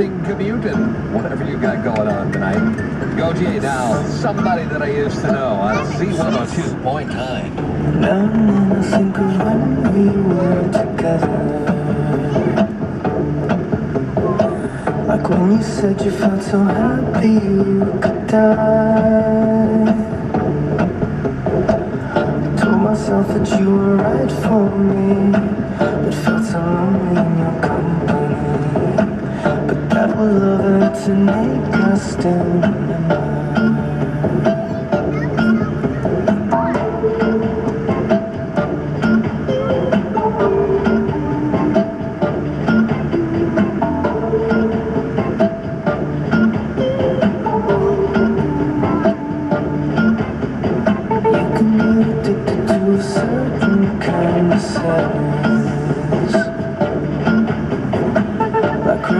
evening commute and whatever you got going on tonight. Gotye now. Somebody that I used to know on Z102.9. Now I think of when we were together. Like when you said you felt so happy you could die. Told myself that you were right for me, but felt so lonely in your company. But that was love to make us still remember. Certain kind of sadness